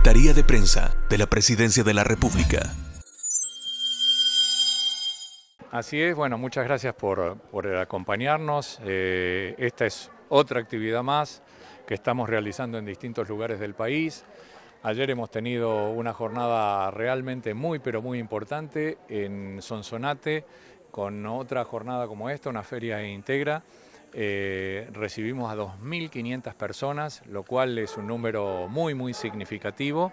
Secretaría de Prensa de la Presidencia de la República. Así es, bueno, muchas gracias por, acompañarnos. Eh, esta es otra actividad más que estamos realizando en distintos lugares del país. Ayer hemos tenido una jornada realmente muy, pero muy importante en Sonsonate, con otra jornada como esta, una feria integra. Eh, recibimos a 2.500 personas, lo cual es un número muy, muy significativo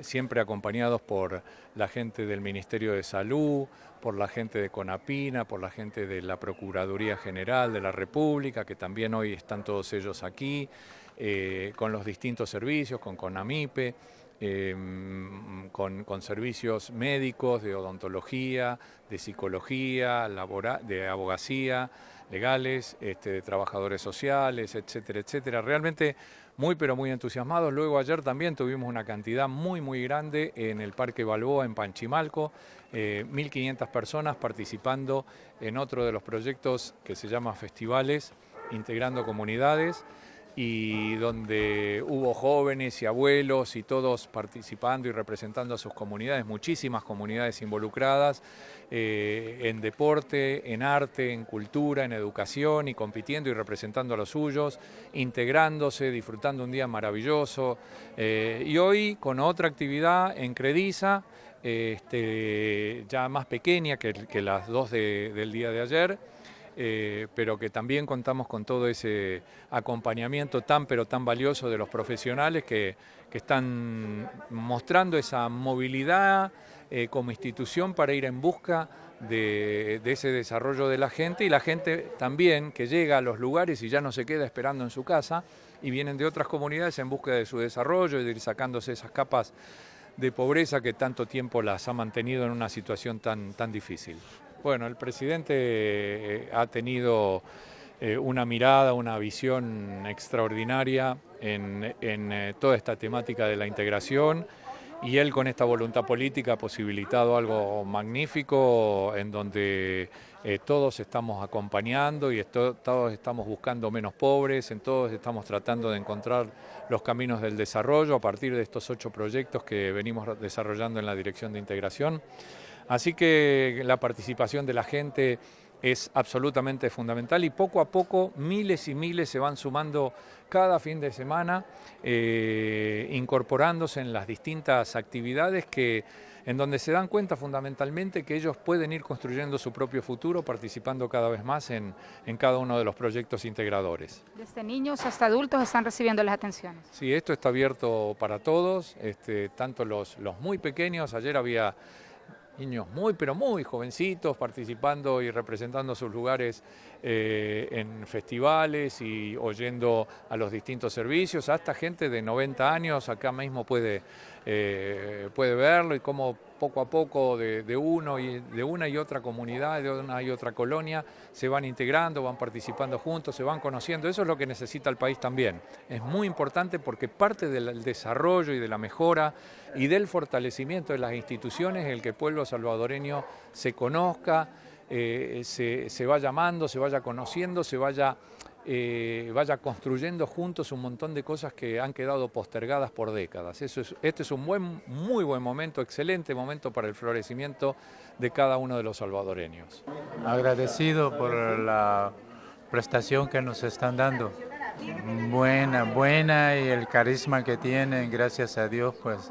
siempre acompañados por la gente del Ministerio de Salud, por la gente de CONAPINA, por la gente de la Procuraduría General de la República, que también hoy están todos ellos aquí, eh, con los distintos servicios, con CONAMIPE, em, con, servicios médicos, de odontología, de psicología, de abogacía, legales, este, de trabajadores sociales, etcétera, etcétera. Realmente muy pero muy entusiasmados. Luego ayer también tuvimos una cantidad muy muy grande en el Parque Balboa en Panchimalco, 1.500 eh, personas participando en otro de los proyectos que se llama Festivales, integrando comunidades y donde hubo jóvenes y abuelos y todos participando y representando a sus comunidades, muchísimas comunidades involucradas eh, en deporte, en arte, en cultura, en educación y compitiendo y representando a los suyos, integrándose, disfrutando un día maravilloso. Eh, y hoy con otra actividad en Crediza, este, ya más pequeña que, las dos del día de ayer, eh, pero que también contamos con todo ese acompañamiento tan pero tan valioso de los profesionales que, están mostrando esa movilidad eh, como institución para ir en busca de, ese desarrollo de la gente y la gente también que llega a los lugares y ya no se queda esperando en su casa y vienen de otras comunidades en busca de su desarrollo y de ir sacándose esas capas de pobreza que tanto tiempo las ha mantenido en una situación tan, tan difícil. Bueno, el presidente eh, ha tenido eh, una mirada, una visión extraordinaria en, eh, toda esta temática de la integración y él con esta voluntad política ha posibilitado algo magnífico en donde todos estamos acompañando y todos estamos buscando menos pobres, en todos estamos tratando de encontrar los caminos del desarrollo a partir de estos ocho proyectos que venimos desarrollando en la Dirección de Integración. Así que la participación de la gente es absolutamente fundamental y poco a poco miles y miles se van sumando cada fin de semana, eh, incorporándose en las distintas actividades que en donde se dan cuenta fundamentalmente que ellos pueden ir construyendo su propio futuro participando cada vez más en, cada uno de los proyectos integradores. Desde niños hasta adultos están recibiendo las atenciones. Sí, esto está abierto para todos, este, tanto los, los muy pequeños, ayer había niños muy, pero muy jovencitos participando y representando sus lugares eh, en festivales y oyendo a los distintos servicios, hasta gente de 90 años acá mismo puede, eh, puede verlo y cómo poco a poco de, uno y, de una y otra comunidad, de una y otra colonia, se van integrando, van participando juntos, se van conociendo. Eso es lo que necesita el país también. Es muy importante porque parte del desarrollo y de la mejora y del fortalecimiento de las instituciones el que el pueblo salvadoreño se conozca, eh, se, se vaya amando, se vaya conociendo, se vaya eh, vaya construyendo juntos un montón de cosas que han quedado postergadas por décadas. Eso es, este es un buen, muy buen momento, excelente momento para el florecimiento de cada uno de los salvadoreños. Agradecido por la prestación que nos están dando. Buena, buena y el carisma que tienen, gracias a Dios, pues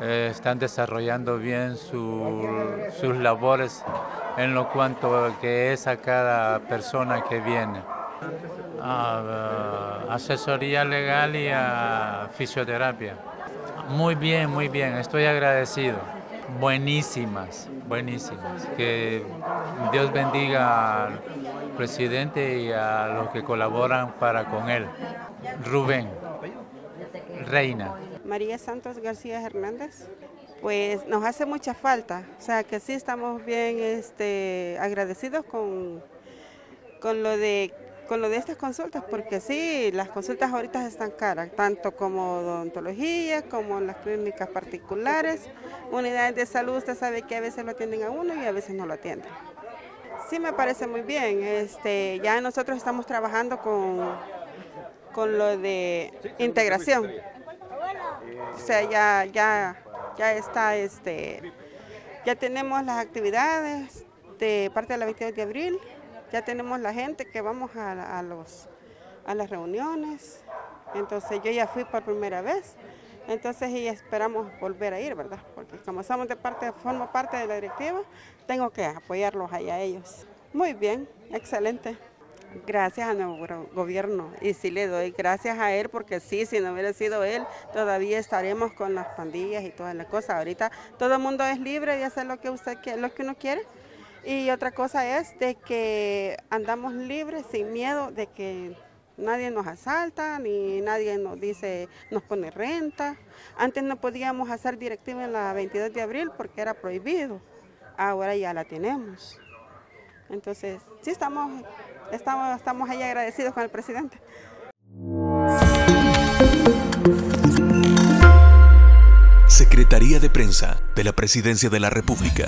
eh, están desarrollando bien sus labores en lo cuanto que es a cada persona que viene a, asesoría legal y a fisioterapia. Muy bien, muy bien, estoy agradecido. Buenísimas, buenísimas. Que Dios bendiga al presidente y a los que colaboran para con él. Rubén, Reina. María Santos García Hernández. Pues nos hace mucha falta, o sea que sí estamos bien este, agradecidos con, con lo de con lo de estas consultas, porque sí, las consultas ahorita están caras, tanto como odontología, como las clínicas particulares, unidades de salud, usted sabe que a veces lo atienden a uno y a veces no lo atienden. Sí me parece muy bien, este, ya nosotros estamos trabajando con, con lo de integración. O sea, ya, ya, ya está, este, ya tenemos las actividades de parte de la 22 de abril, ya tenemos la gente que vamos a, los, a las reuniones, entonces yo ya fui por primera vez, entonces y esperamos volver a ir, ¿verdad? Porque como somos de parte, formo parte de la directiva, tengo que apoyarlos allá a ellos. Muy bien, excelente. Gracias a nuestro gobierno y sí le doy gracias a él porque sí, si no hubiera sido él, todavía estaremos con las pandillas y todas las cosas. Ahorita todo el mundo es libre de hacer lo que usted lo que uno quiere. Y otra cosa es de que andamos libres sin miedo de que nadie nos asalta ni nadie nos dice nos pone renta. Antes no podíamos hacer directiva en la 22 de abril porque era prohibido. Ahora ya la tenemos. Entonces, sí estamos estamos, estamos ahí agradecidos con el presidente. Secretaría de Prensa de la Presidencia de la República.